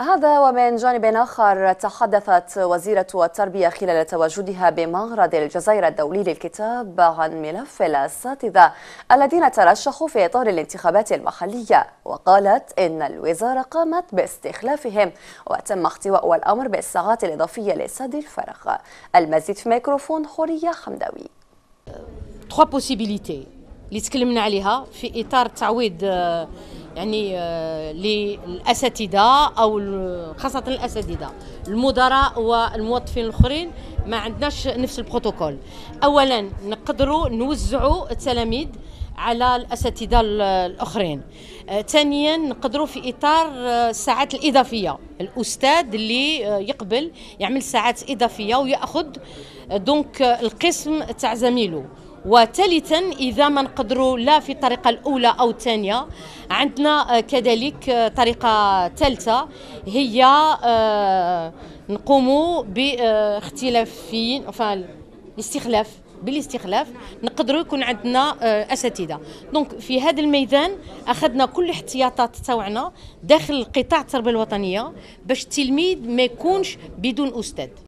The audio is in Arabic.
هذا ومن جانب آخر تحدثت وزيرة التربية خلال تواجدها بمعرض الجزائر الدولي للكتاب عن ملف الأساتذة الذين ترشحوا في إطار الانتخابات المحلية وقالت إن الوزارة قامت باستخلافهم وتم احتواء الأمر بالساعات الإضافية لسد الفرق المزيد في ميكروفون خورية حمداوي. Trois possibilités. اللي تكلمنا عليها في إطار تعويض يعني آه، للأساتذة أو خاصة الأساتذة المدراء والموظفين الآخرين. ما عندناش نفس البروتوكول. اولا نقدروا نوزعوا التلاميذ على الأساتذة الآخرين. آه، ثانيا نقدروا في إطار الساعات آه، الإضافية. الأستاذ اللي يقبل يعمل ساعات إضافية ويأخذ دونك القسم تاع زميله وثالثا إذا ما نقدروا لا في الطريقة الأولى أو الثانية عندنا كذلك طريقة ثالثة هي آه، نقوموا باختلافين الاستخلاف بالاستخلاف. نقدروا يكون عندنا آه، أساتذة. دونك في هذا الميدان أخذنا كل الاحتياطات تاعنا داخل قطاع التربية الوطنية باش التلميذ ما يكونش بدون أستاذ.